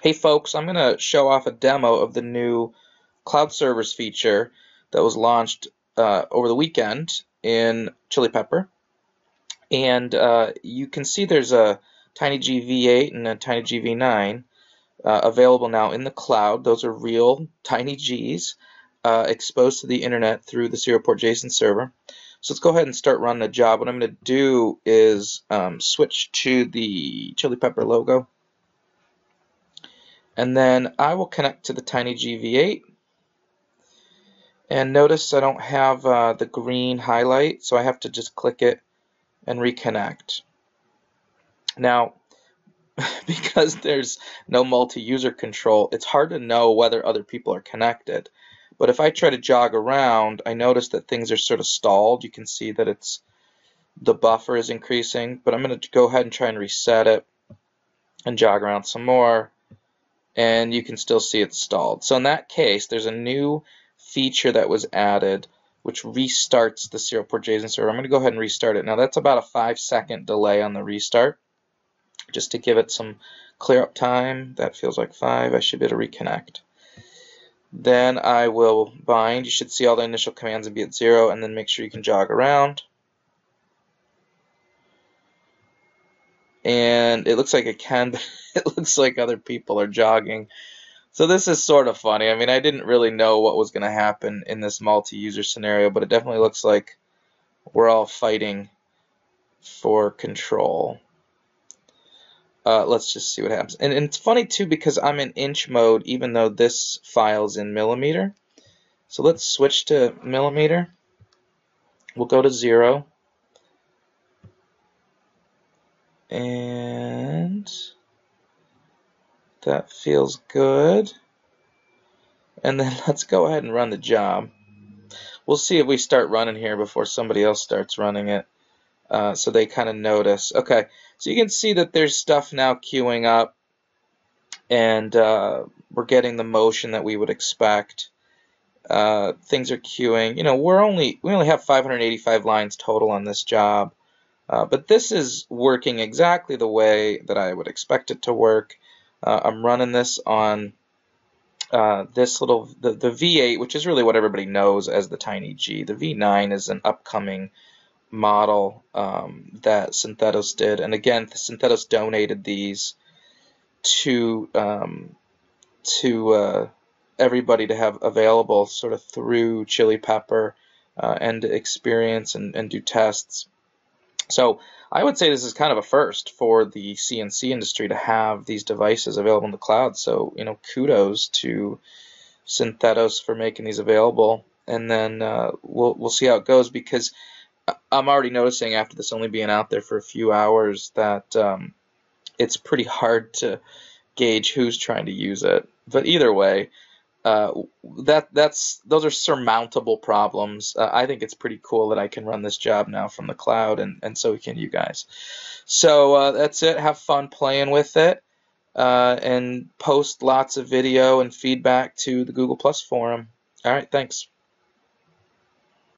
Hey folks, I'm going to show off a demo of the new cloud servers feature that was launched uh, over the weekend in ChiliPeppr. And uh, you can see there's a TinyG V8 and a TinyG V9 uh, available now in the cloud. Those are real TinyGs uh, exposed to the internet through the serial port JSON server. So let's go ahead and start running the job. What I'm going to do is um, switch to the ChiliPeppr logo and then I will connect to the TinyG V8. And notice I don't have uh, the green highlight, so I have to just click it and reconnect. Now, because there's no multi-user control, it's hard to know whether other people are connected. But if I try to jog around, I notice that things are sort of stalled. You can see that it's the buffer is increasing, but I'm going to go ahead and try and reset it and jog around some more and you can still see it's stalled. So in that case, there's a new feature that was added which restarts the serial port JSON server. I'm going to go ahead and restart it. Now that's about a five second delay on the restart just to give it some clear up time. That feels like five. I should be able to reconnect. Then I will bind. You should see all the initial commands and be at zero and then make sure you can jog around. And it looks like it can, it looks like other people are jogging. So this is sort of funny. I mean, I didn't really know what was going to happen in this multi-user scenario, but it definitely looks like we're all fighting for control. Uh, let's just see what happens. And, and, it's funny too because I'm in inch mode even though this file's in millimeter. So let's switch to millimeter. We'll go to zero. And that feels good. And then let's go ahead and run the job. We'll see if we start running here before somebody else starts running it. Uh, so they kind of notice. Okay, so you can see that there's stuff now queuing up and uh, we're getting the motion that we would expect. Uh, things are queuing. You know, we're only we only have 585 lines total on this job. Uh, but this is working exactly the way that I would expect it to work. Uh, I'm running this on uh, this little, the, the V8, which is really what everybody knows as the TinyG. The V9 is an upcoming model um, that Synthetos did. And again, Synthetos donated these to um, to uh, everybody to have available sort of through ChiliPeppr uh, and experience and, and do tests. So I would say this is kind of a first for the CNC industry to have these devices available in the cloud. So you know, kudos to Synthetos for making these available, and then uh, we'll we'll see how it goes because I'm already noticing after this only being out there for a few hours that um, it's pretty hard to gauge who's trying to use it. But either way, uh, that that's those are surmountable problems. Uh, I think it's pretty cool that I can run this job now from the cloud, and and so can you guys. So uh, that's it. Have fun playing with it, uh, and post lots of video and feedback to the Google Plus forum. All right, thanks.